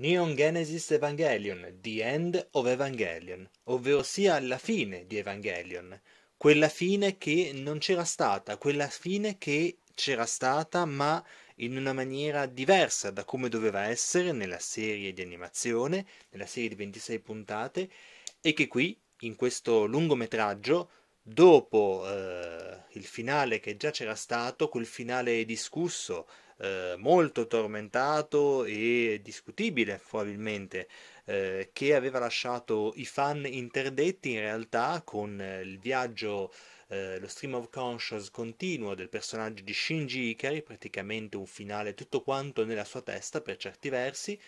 Neon Genesis Evangelion, The End of Evangelion, ovvero sia la fine di Evangelion, quella fine che non c'era stata, quella fine che c'era stata ma in una maniera diversa da come doveva essere nella serie di animazione, nella serie di 26 puntate, e che qui, in questo lungometraggio, dopo eh, il finale che già c'era stato, quel finale discusso, eh, molto tormentato e discutibile probabilmente, eh, che aveva lasciato i fan interdetti in realtà con eh, il viaggio eh, lo stream of conscious continuo del personaggio di Shinji Ikari, praticamente un finale tutto quanto nella sua testa per certi versi.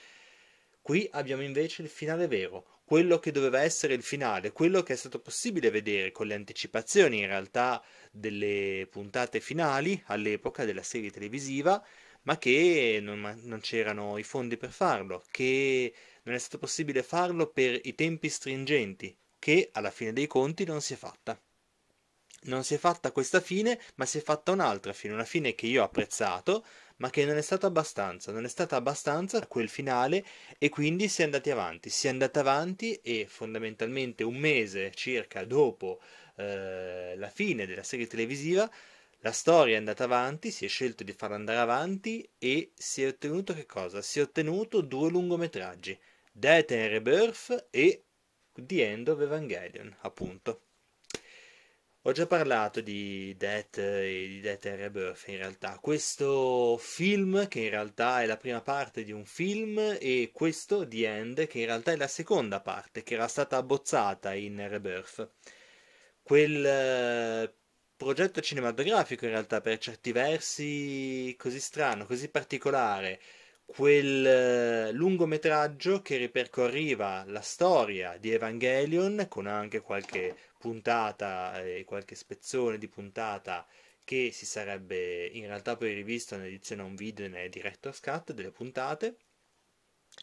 Qui abbiamo invece il finale vero, quello che doveva essere il finale, quello che è stato possibile vedere con le anticipazioni in realtà delle puntate finali all'epoca della serie televisiva, ma che non, non c'erano i fondi per farlo, che non è stato possibile farlo per i tempi stringenti, che alla fine dei conti non si è fatta. Non si è fatta questa fine, ma si è fatta un'altra fine, una fine che io ho apprezzato, ma che non è stata abbastanza, non è stata abbastanza quel finale e quindi si è andati avanti, si è andati avanti e fondamentalmente un mese circa dopo eh, la fine della serie televisiva la storia è andata avanti, si è scelto di farla andare avanti e si è ottenuto che cosa? Si è ottenuto due lungometraggi, Death and Rebirth e The End of Evangelion, appunto. Ho già parlato di Death e di Death and Rebirth in realtà. Questo film, che in realtà è la prima parte di un film, e questo, The End, che in realtà è la seconda parte, che era stata abbozzata in Rebirth. Quel eh, progetto cinematografico, in realtà, per certi versi così strano, così particolare, quel eh, lungometraggio che ripercorriva la storia di Evangelion con anche qualche puntata e qualche spezzone di puntata che si sarebbe in realtà poi rivisto nell'edizione un video nel director's cut delle puntate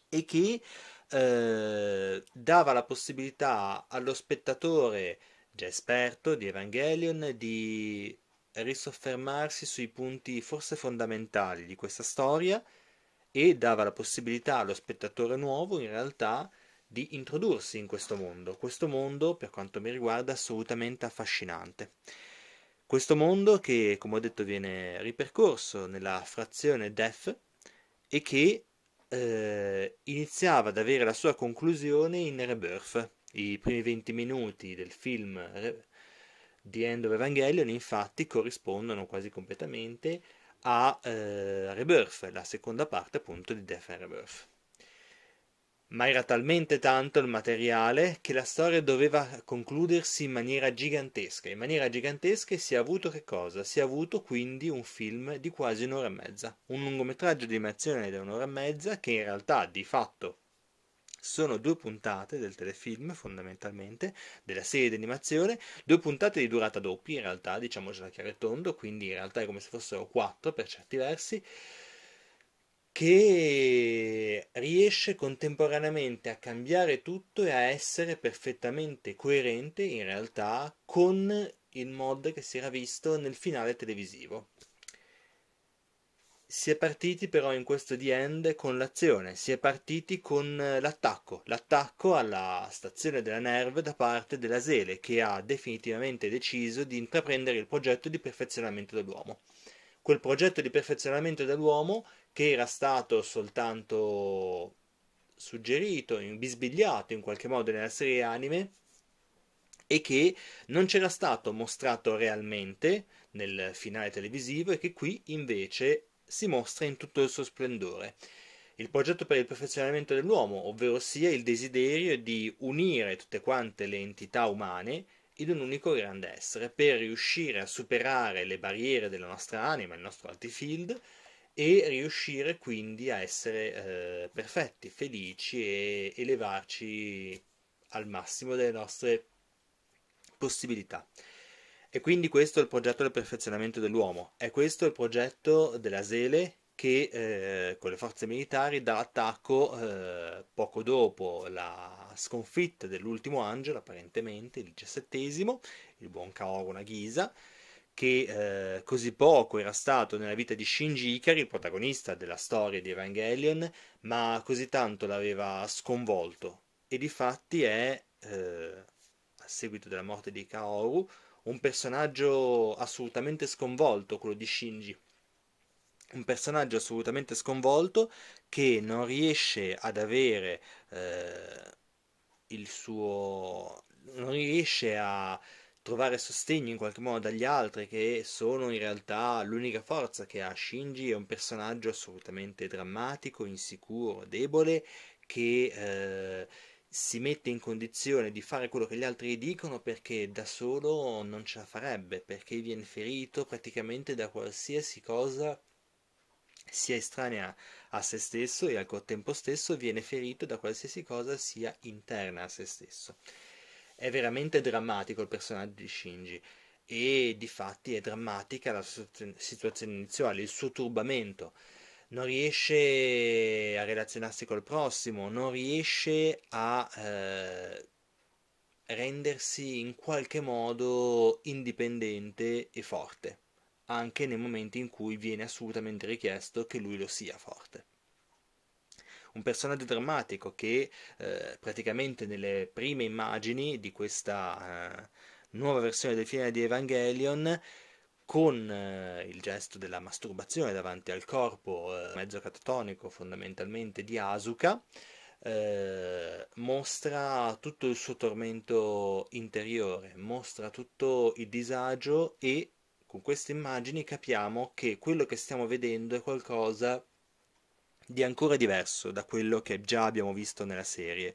e che eh, dava la possibilità allo spettatore già esperto di Evangelion di risoffermarsi sui punti forse fondamentali di questa storia e dava la possibilità allo spettatore nuovo in realtà di introdursi in questo mondo. Questo mondo, per quanto mi riguarda, assolutamente affascinante. Questo mondo che, come ho detto, viene ripercorso nella frazione Death e che eh, iniziava ad avere la sua conclusione in Rebirth. I primi 20 minuti del film The End of Evangelion, infatti, corrispondono quasi completamente a eh, Rebirth, la seconda parte appunto di Death and Rebirth ma era talmente tanto il materiale che la storia doveva concludersi in maniera gigantesca. In maniera gigantesca si è avuto che cosa? Si è avuto quindi un film di quasi un'ora e mezza, un lungometraggio di animazione da un'ora e mezza che in realtà di fatto sono due puntate del telefilm fondamentalmente, della serie di animazione, due puntate di durata doppia in realtà, diciamocela chiaro e tondo, quindi in realtà è come se fossero quattro per certi versi, che riesce contemporaneamente a cambiare tutto e a essere perfettamente coerente in realtà con il mod che si era visto nel finale televisivo. Si è partiti però in questo The End con l'azione, si è partiti con l'attacco, l'attacco alla stazione della Nerve da parte della Sele che ha definitivamente deciso di intraprendere il progetto di perfezionamento dell'uomo. Quel progetto di perfezionamento dell'uomo che era stato soltanto suggerito, bisbigliato in qualche modo nella serie anime e che non c'era stato mostrato realmente nel finale televisivo e che qui invece si mostra in tutto il suo splendore. Il progetto per il perfezionamento dell'uomo, ovvero sia il desiderio di unire tutte quante le entità umane in un unico grande essere, per riuscire a superare le barriere della nostra anima, il nostro altifield, e riuscire quindi a essere eh, perfetti, felici e elevarci al massimo delle nostre possibilità. E quindi questo è il progetto del perfezionamento dell'uomo, è questo il progetto della Sele che eh, con le forze militari dà attacco eh, poco dopo la sconfitta dell'ultimo angelo, apparentemente il diciassettesimo, il buon Kaoru Nagisa, che eh, così poco era stato nella vita di Shinji Ikari, protagonista della storia di Evangelion, ma così tanto l'aveva sconvolto. E di fatti è, eh, a seguito della morte di Kaoru, un personaggio assolutamente sconvolto, quello di Shinji. Un personaggio assolutamente sconvolto che non riesce ad avere eh, il suo... non riesce a trovare sostegno in qualche modo dagli altri che sono in realtà l'unica forza che ha Shinji è un personaggio assolutamente drammatico, insicuro, debole che eh, si mette in condizione di fare quello che gli altri dicono perché da solo non ce la farebbe, perché viene ferito praticamente da qualsiasi cosa sia estranea a se stesso e al contempo stesso viene ferito da qualsiasi cosa sia interna a se stesso. È veramente drammatico il personaggio di Shinji e di fatti è drammatica la situazione iniziale, il suo turbamento. Non riesce a relazionarsi col prossimo, non riesce a eh, rendersi in qualche modo indipendente e forte, anche nei momenti in cui viene assolutamente richiesto che lui lo sia forte. Un personaggio drammatico che eh, praticamente nelle prime immagini di questa eh, nuova versione del finale di Evangelion con eh, il gesto della masturbazione davanti al corpo eh, mezzo catatonico fondamentalmente di Asuka eh, mostra tutto il suo tormento interiore, mostra tutto il disagio e con queste immagini capiamo che quello che stiamo vedendo è qualcosa di ancora diverso da quello che già abbiamo visto nella serie,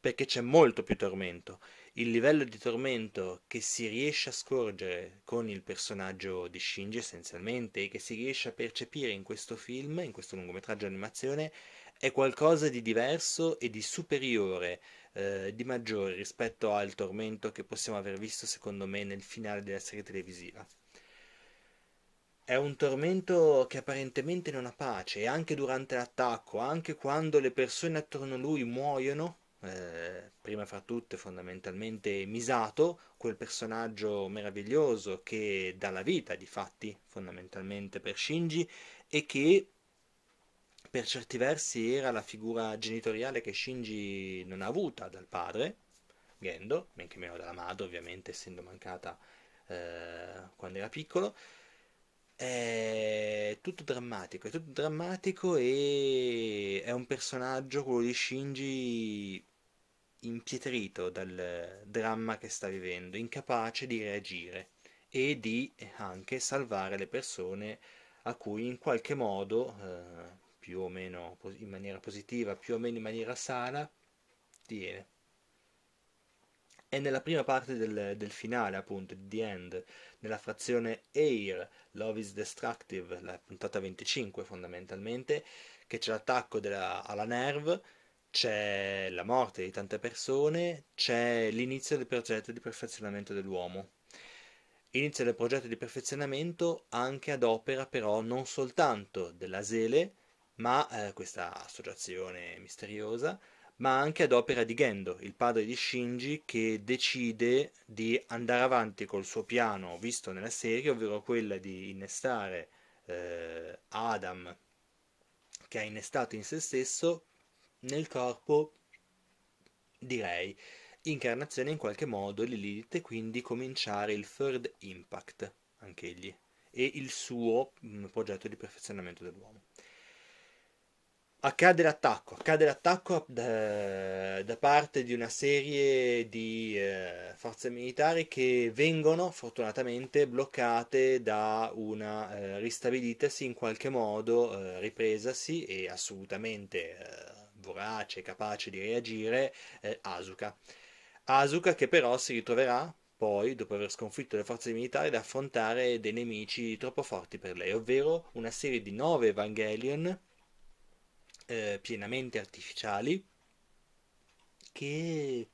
perché c'è molto più tormento. Il livello di tormento che si riesce a scorgere con il personaggio di Shinji essenzialmente e che si riesce a percepire in questo film, in questo lungometraggio animazione, è qualcosa di diverso e di superiore, eh, di maggiore rispetto al tormento che possiamo aver visto secondo me nel finale della serie televisiva. È un tormento che apparentemente non ha pace e anche durante l'attacco, anche quando le persone attorno a lui muoiono, eh, prima fra tutte fondamentalmente Misato, quel personaggio meraviglioso che dà la vita di fatti fondamentalmente per Shinji e che per certi versi era la figura genitoriale che Shinji non ha avuta dal padre, Gendo, men che meno dalla madre ovviamente essendo mancata eh, quando era piccolo, è tutto drammatico, è tutto drammatico e è un personaggio, quello di Shinji, impietrito dal dramma che sta vivendo, incapace di reagire e di anche salvare le persone a cui in qualche modo, eh, più o meno in maniera positiva, più o meno in maniera sana, tiene. È nella prima parte del, del finale, appunto, The End, nella frazione Air, Love is Destructive, la puntata 25 fondamentalmente, che c'è l'attacco della, alla Nerve, c'è la morte di tante persone, c'è l'inizio del progetto di perfezionamento dell'uomo. Inizio del progetto di perfezionamento anche ad opera però non soltanto della Sele, ma eh, questa associazione misteriosa, ma anche ad opera di Gendo, il padre di Shinji, che decide di andare avanti col suo piano visto nella serie, ovvero quella di innestare eh, Adam, che ha innestato in se stesso, nel corpo di Rei, incarnazione in qualche modo di Lilith, e quindi cominciare il Third Impact, anch'egli, e il suo mh, mm, progetto di perfezionamento dell'uomo accade l'attacco, accade l'attacco da, da, parte di una serie di eh, forze militari che vengono fortunatamente bloccate da una eh, ristabilitasi in qualche modo, eh, ripresasi e assolutamente eh, vorace, capace di reagire, eh, Asuka. Asuka che però si ritroverà poi, dopo aver sconfitto le forze militari, ad affrontare dei nemici troppo forti per lei, ovvero una serie di nove Evangelion eh, pienamente artificiali che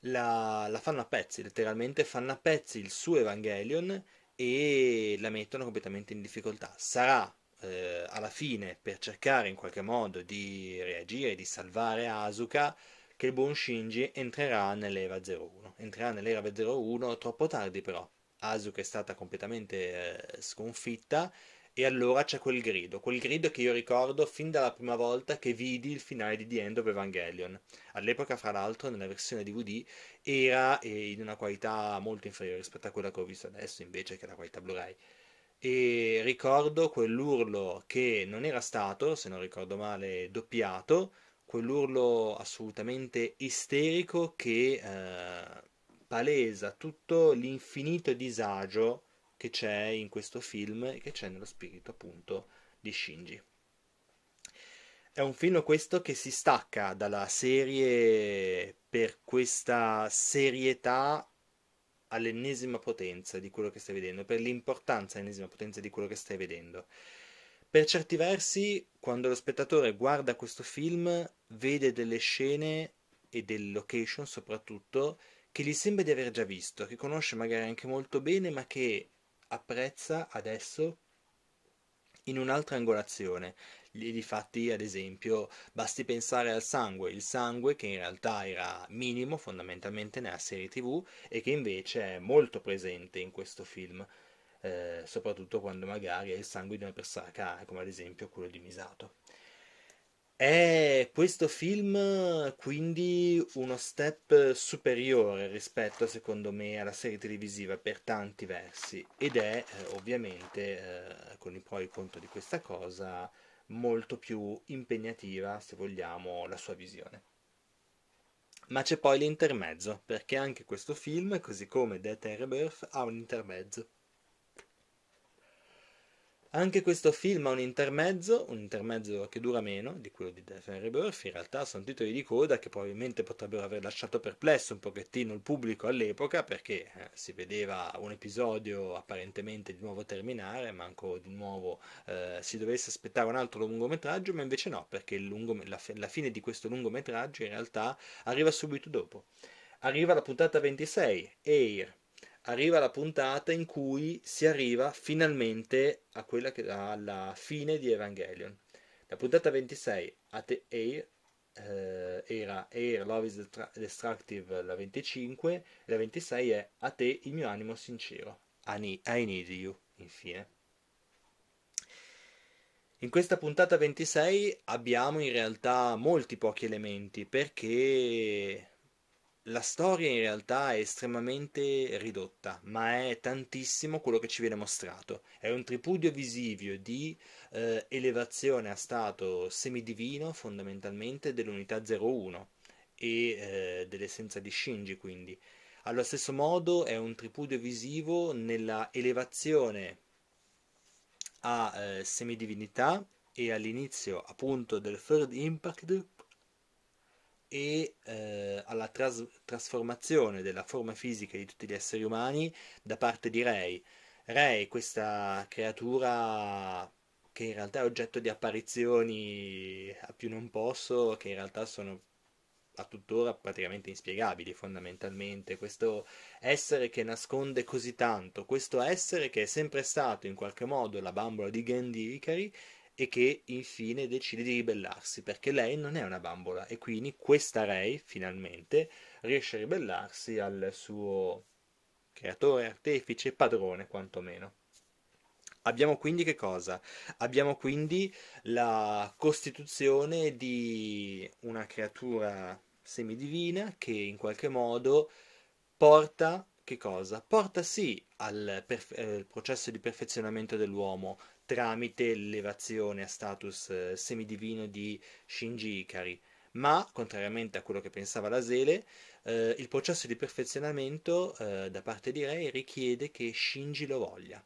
la, la, fanno a pezzi, letteralmente fanno a pezzi il suo Evangelion e la mettono completamente in difficoltà. Sarà eh, alla fine per cercare in qualche modo di reagire, di salvare Asuka, che il buon Shinji entrerà nell'era 01. Entrerà nell'era 01 troppo tardi però, Asuka è stata completamente eh, sconfitta e allora c'è quel grido, quel grido che io ricordo fin dalla prima volta che vidi il finale di The End of Evangelion. All'epoca, fra l'altro, nella versione DVD era in una qualità molto inferiore rispetto a quella che ho visto adesso, invece che la qualità Blu-ray. E ricordo quell'urlo che non era stato, se non ricordo male, doppiato, quell'urlo assolutamente isterico che eh, palesa tutto l'infinito disagio che c'è in questo film e che c'è nello spirito appunto di Shinji. È un film questo che si stacca dalla serie per questa serietà all'ennesima potenza di quello che stai vedendo, per l'importanza all'ennesima potenza di quello che stai vedendo. Per certi versi, quando lo spettatore guarda questo film, vede delle scene e delle location soprattutto che gli sembra di aver già visto, che conosce magari anche molto bene, ma che apprezza adesso in un'altra angolazione. Difatti, ad esempio, basti pensare al sangue, il sangue che in realtà era minimo fondamentalmente nella serie TV e che invece è molto presente in questo film eh, soprattutto quando magari è il sangue di una persona cara, come ad esempio quello di Misato. È questo film quindi uno step superiore rispetto, secondo me, alla serie televisiva per tanti versi ed è eh, ovviamente, eh, con i pro e i contro di questa cosa, molto più impegnativa, se vogliamo, la sua visione. Ma c'è poi l'intermezzo, perché anche questo film, così come Death and Rebirth, ha un intermezzo. Anche questo film ha un intermezzo, un intermezzo che dura meno di quello di Death and Rebirth, in realtà sono titoli di coda che probabilmente potrebbero aver lasciato perplesso un pochettino il pubblico all'epoca perché eh, si vedeva un episodio apparentemente di nuovo terminare, manco di nuovo eh, si dovesse aspettare un altro lungometraggio, ma invece no, perché lungo, la, la fine di questo lungometraggio in realtà arriva subito dopo. Arriva la puntata 26, Air, arriva la puntata in cui si arriva finalmente che alla fine di Evangelion. La puntata 26 Ate Air eh, era Air Love is Destructive la 25 e la 26 è A te il mio animo sincero. I need you, infine. In questa puntata 26 abbiamo in realtà molti pochi elementi perché la storia in realtà è estremamente ridotta, ma è tantissimo quello che ci viene mostrato. È un tripudio visivio di eh, elevazione a stato semidivino fondamentalmente dell'unità 01 e eh, dell'essenza di Shinji quindi. Allo stesso modo è un tripudio visivo nella elevazione a eh, semidivinità e all'inizio appunto del Third Impact e eh, alla tras- trasformazione della forma fisica di tutti gli esseri umani da parte di Rei. Rei, questa creatura che in realtà è oggetto di apparizioni a più non posso, che in realtà sono a tuttora praticamente inspiegabili fondamentalmente, questo essere che nasconde così tanto, questo essere che è sempre stato in qualche modo la bambola di Gandhi Ikari e che infine decide di ribellarsi perché lei non è una bambola e quindi questa Rei finalmente riesce a ribellarsi al suo creatore, artefice, padrone quantomeno. Abbiamo quindi che cosa? Abbiamo quindi la costituzione di una creatura semidivina che in qualche modo porta che cosa? Porta sì al perf- eh, processo di perfezionamento dell'uomo, tramite l'elevazione a status eh, semidivino di Shinji Ikari. Ma, contrariamente a quello che pensava la Sele, eh, il processo di perfezionamento eh, da parte di Rei richiede che Shinji lo voglia.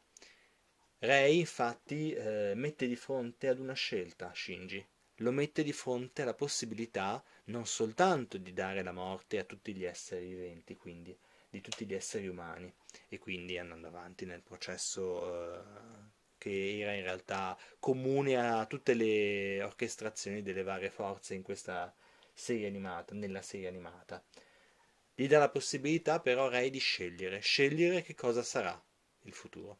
Rei, infatti, eh, mette di fronte ad una scelta Shinji. Lo mette di fronte alla possibilità non soltanto di dare la morte a tutti gli esseri viventi, quindi di tutti gli esseri umani, e quindi andando avanti nel processo eh, che era in realtà comune a tutte le orchestrazioni delle varie forze in questa serie animata, nella serie animata. Gli dà la possibilità però Ray di scegliere, scegliere che cosa sarà il futuro.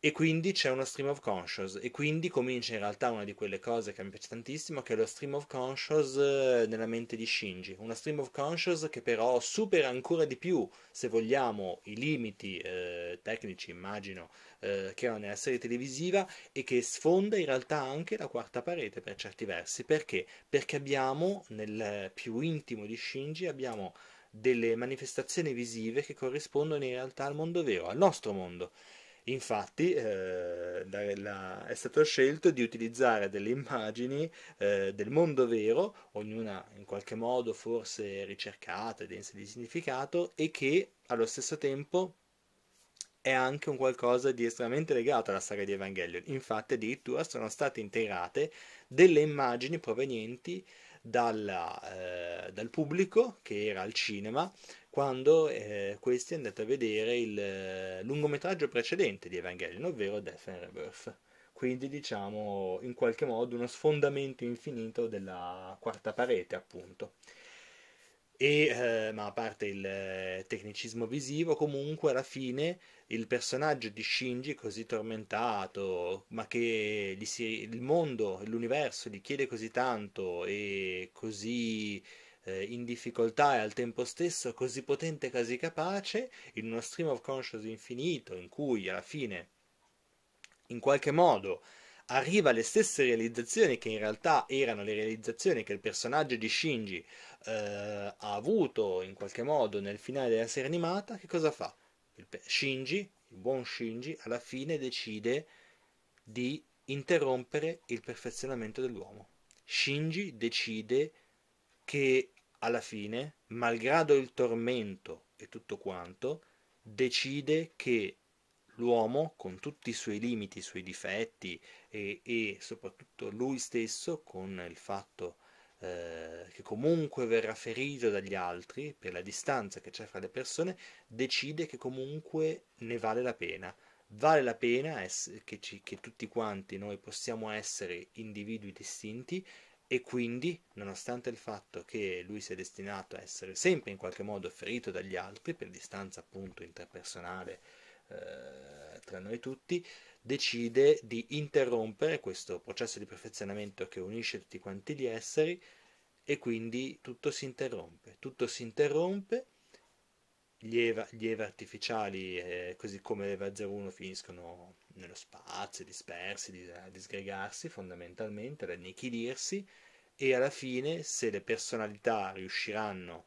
E quindi c'è uno stream of conscious e quindi comincia in realtà una di quelle cose che mi piace tantissimo, che è lo stream of conscious eh, nella mente di Shinji. Una stream of conscious che però supera ancora di più, se vogliamo, i limiti eh, tecnici, immagino, eh, che erano nella serie televisiva e che sfonda in realtà anche la quarta parete per certi versi. Perché? Perché abbiamo nel più intimo di Shinji abbiamo delle manifestazioni visive che corrispondono in realtà al mondo vero, al nostro mondo. Infatti eh, la, è stato scelto di utilizzare delle immagini eh, del mondo vero, ognuna in qualche modo forse ricercata, dense di significato, e che allo stesso tempo è anche un qualcosa di estremamente legato alla saga di Evangelion. Infatti addirittura sono state integrate delle immagini provenienti dalla, eh, dal pubblico che era al cinema quando eh, questi è andato a vedere il eh, lungometraggio precedente di Evangelion, ovvero Death and Rebirth. Quindi diciamo in qualche modo uno sfondamento infinito della quarta parete, appunto. E, eh, ma a parte il eh, tecnicismo visivo, comunque alla fine il personaggio di Shinji così tormentato, ma che si, il mondo, l'universo gli chiede così tanto e così eh, in difficoltà e al tempo stesso così potente così capace, in uno stream of conscious infinito in cui alla fine in qualche modo arriva alle stesse realizzazioni che in realtà erano le realizzazioni che il personaggio di Shinji eh, ha avuto in qualche modo nel finale della serie animata, che cosa fa? Il Shinji, il buon Shinji, alla fine decide di interrompere il perfezionamento dell'uomo. Shinji decide che alla fine, malgrado il tormento e tutto quanto, decide che l'uomo, con tutti i suoi limiti, i suoi difetti e, e soprattutto lui stesso, con il fatto eh, che comunque verrà ferito dagli altri per la distanza che c'è fra le persone, decide che comunque ne vale la pena. Vale la pena che, ci, che tutti quanti noi possiamo essere individui distinti e quindi, nonostante il fatto che lui sia destinato a essere sempre in qualche modo ferito dagli altri, per distanza appunto interpersonale eh, tra noi tutti, decide di interrompere questo processo di perfezionamento che unisce tutti quanti gli esseri e quindi tutto si interrompe, tutto si interrompe, gli EVA, gli EVA artificiali, eh, così come l'EVA 01, finiscono nello spazio, dispersi, dis- disgregarsi fondamentalmente, ad annichilirsi e alla fine se le personalità riusciranno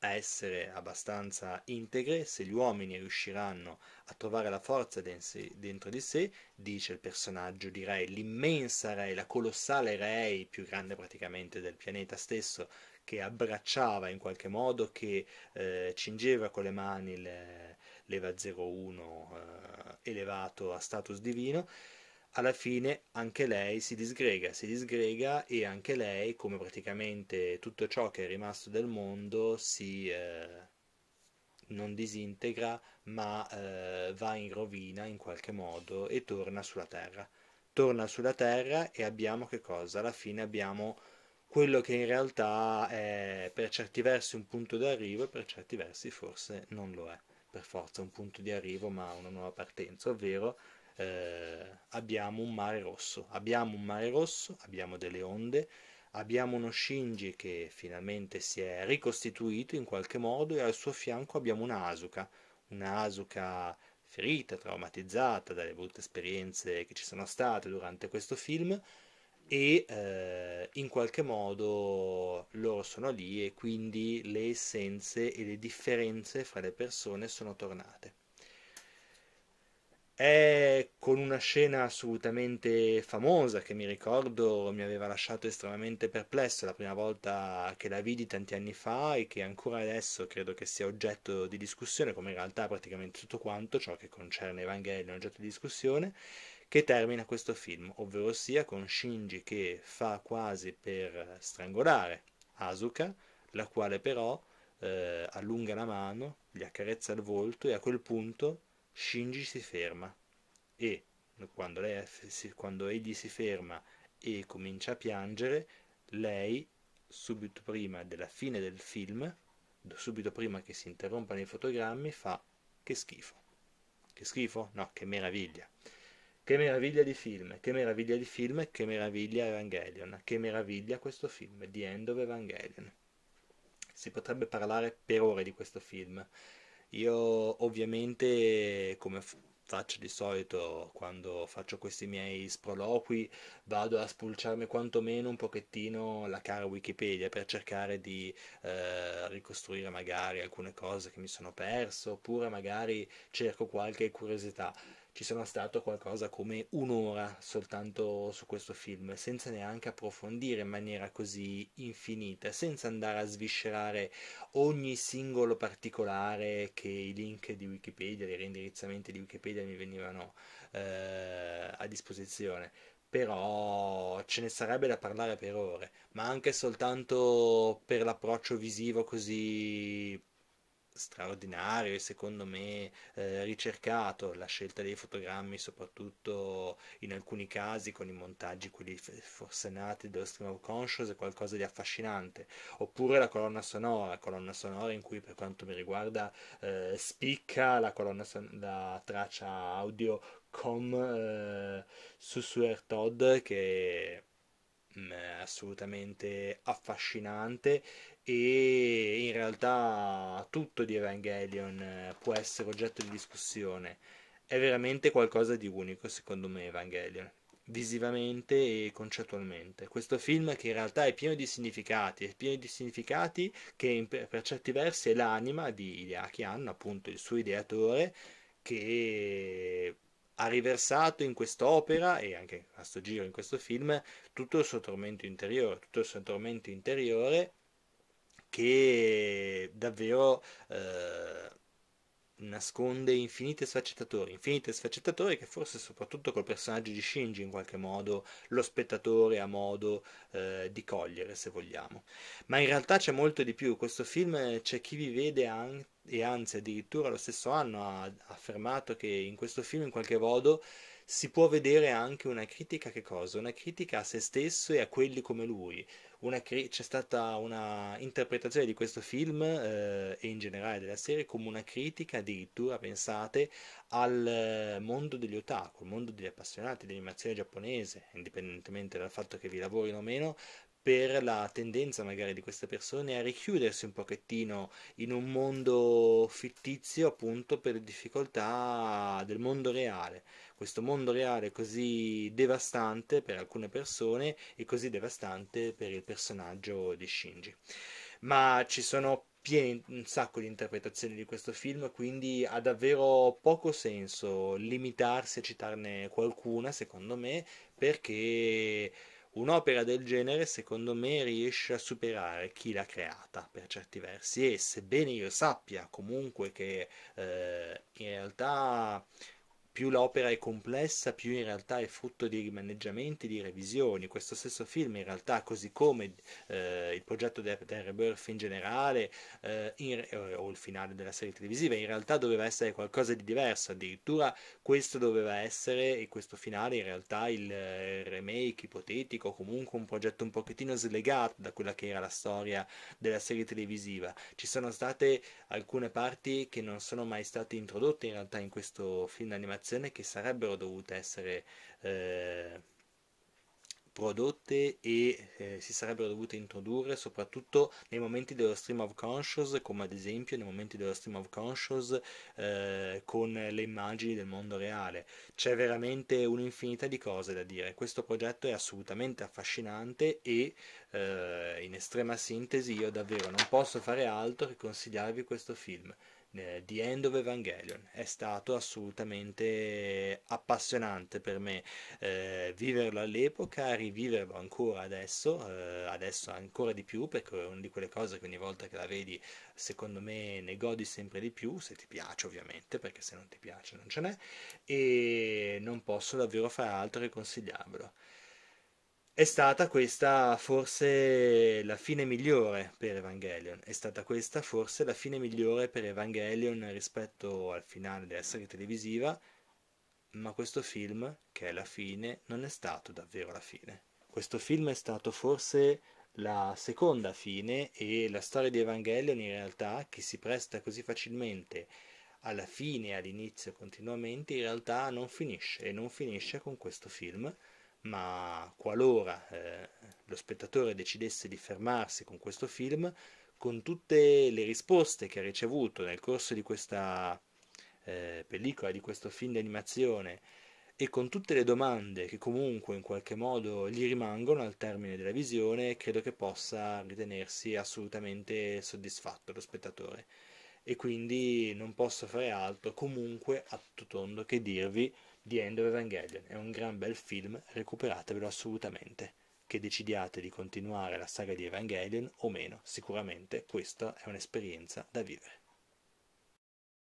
a essere abbastanza integre, se gli uomini riusciranno a trovare la forza dentro di sé, dice il personaggio di Rei, l'immensa Rei, la colossale Rei, più grande praticamente del pianeta stesso, che abbracciava in qualche modo, che eh, cingeva con le mani le, l'Eva 01 eh, elevato a status divino, alla fine anche lei si disgrega, si disgrega e anche lei, come praticamente tutto ciò che è rimasto del mondo, si eh, non disintegra, ma eh, va in rovina in qualche modo e torna sulla terra. Torna sulla terra e abbiamo che cosa? Alla fine abbiamo quello che in realtà è per certi versi un punto d'arrivo e per certi versi forse non lo è per forza un punto di arrivo ma una nuova partenza, ovvero eh, abbiamo un mare rosso, abbiamo un mare rosso, abbiamo delle onde, abbiamo uno Shinji che finalmente si è ricostituito in qualche modo e al suo fianco abbiamo una Asuka, una Asuka ferita, traumatizzata dalle brutte esperienze che ci sono state durante questo film e eh, in qualche modo loro sono lì e quindi le essenze e le differenze fra le persone sono tornate. È con una scena assolutamente famosa che mi ricordo mi aveva lasciato estremamente perplesso la prima volta che la vidi tanti anni fa e che ancora adesso credo che sia oggetto di discussione, come in realtà praticamente tutto quanto ciò che concerne Evangelion è oggetto di discussione, che termina questo film, ovvero sia con Shinji che fa quasi per strangolare Asuka, la quale però eh, allunga la mano, gli accarezza il volto e a quel punto Shinji si ferma e quando, lei, quando egli si ferma e comincia a piangere, lei, subito prima della fine del film, subito prima che si interrompano i fotogrammi, fa che schifo. Che schifo? No, che meraviglia. Che meraviglia di film, che meraviglia di film, che meraviglia Evangelion, che meraviglia questo film, The End of Evangelion. Si potrebbe parlare per ore di questo film. Io ovviamente, come faccio di solito quando faccio questi miei sproloqui, vado a spulciarmi quantomeno un pochettino la cara Wikipedia per cercare di eh, ricostruire magari alcune cose che mi sono perso, oppure magari cerco qualche curiosità ci sono stato qualcosa come un'ora soltanto su questo film, senza neanche approfondire in maniera così infinita, senza andare a sviscerare ogni singolo particolare che i link di Wikipedia, i reindirizzamenti di Wikipedia mi venivano eh, a disposizione. Però ce ne sarebbe da parlare per ore, ma anche soltanto per l'approccio visivo così straordinario e secondo me eh, ricercato. La scelta dei fotogrammi soprattutto in alcuni casi con i montaggi quelli forsennati dello stream of conscious è qualcosa di affascinante. Oppure la colonna sonora colonna sonora in cui per quanto mi riguarda eh, spicca la son- la traccia audio com eh, su Suer Todd che assolutamente affascinante e in realtà tutto di Evangelion eh, può essere oggetto di discussione. È veramente qualcosa di unico, secondo me, Evangelion, visivamente e concettualmente. Questo film che in realtà è pieno di significati, è pieno di significati che per certi versi è l'anima di Hideaki Anno, appunto il suo ideatore, che ha riversato in quest'opera e anche a sto giro in questo film tutto il suo tormento interiore, tutto il suo tormento interiore che davvero eh, nasconde infinite sfaccettature, infinite sfaccettature che forse soprattutto col personaggio di Shinji in qualche modo lo spettatore ha modo eh, di cogliere se vogliamo. Ma in realtà c'è molto di più, questo film c'è chi vi vede an- e anzi addirittura lo stesso anno ha affermato che in questo film in qualche modo si può vedere anche una critica che cosa? Una critica a se stesso e a quelli come lui, cri- c'è stata una interpretazione di questo film eh, e in generale della serie come una critica addirittura, pensate, al mondo degli otaku, al mondo degli appassionati di animazione giapponese, indipendentemente dal fatto che vi lavorino o meno, per la tendenza magari di queste persone a richiudersi un pochettino in un mondo fittizio appunto per le difficoltà del mondo reale. Questo mondo reale così devastante per alcune persone e così devastante per il personaggio di Shinji. Ma ci sono pieni, un sacco di interpretazioni di questo film, quindi ha davvero poco senso limitarsi a citarne qualcuna, secondo me, perché Un'opera del genere, secondo me, riesce a superare chi l'ha creata per certi versi. E sebbene io sappia comunque che eh, in realtà più l'opera è complessa, più in realtà è frutto di rimaneggiamenti, di revisioni. Questo stesso film, in realtà, così come eh, il progetto del Rebirth in generale, eh, in, o il finale della serie televisiva, in realtà doveva essere qualcosa di diverso. Addirittura questo doveva essere, e questo finale, in realtà, il eh, remake ipotetico, comunque un progetto un pochettino slegato da quella che era la storia della serie televisiva. Ci sono state alcune parti che non sono mai state introdotte in realtà in questo film d'animazione informazioni che sarebbero dovute essere eh, prodotte e eh, si sarebbero dovute introdurre soprattutto nei momenti dello stream of conscious come ad esempio nei momenti dello stream of conscious eh, con le immagini del mondo reale. C'è veramente un'infinità di cose da dire. Questo progetto è assolutamente affascinante e eh, in estrema sintesi io davvero non posso fare altro che consigliarvi questo film eh, The End of Evangelion è stato assolutamente appassionante per me eh, viverlo all'epoca, riviverlo ancora adesso, eh, adesso ancora di più perché è una di quelle cose che ogni volta che la vedi secondo me ne godi sempre di più, se ti piace ovviamente perché se non ti piace non ce n'è e non posso davvero fare altro che consigliarvelo. È stata questa forse la fine migliore per Evangelion, è stata questa forse la fine migliore per Evangelion rispetto al finale della serie televisiva, ma questo film, che è la fine, non è stato davvero la fine. Questo film è stato forse la seconda fine e la storia di Evangelion in realtà, che si presta così facilmente alla fine e all'inizio continuamente, in realtà non finisce e non finisce con questo film, ma qualora eh, lo spettatore decidesse di fermarsi con questo film, con tutte le risposte che ha ricevuto nel corso di questa eh, pellicola, di questo film di animazione, e con tutte le domande che comunque in qualche modo gli rimangono al termine della visione, credo che possa ritenersi assolutamente soddisfatto lo spettatore. E quindi non posso fare altro comunque a tutto tondo che dirvi The End of Evangelion. È un gran bel film, recuperatevelo assolutamente. Che decidiate di continuare la saga di Evangelion o meno, sicuramente questa è un'esperienza da vivere.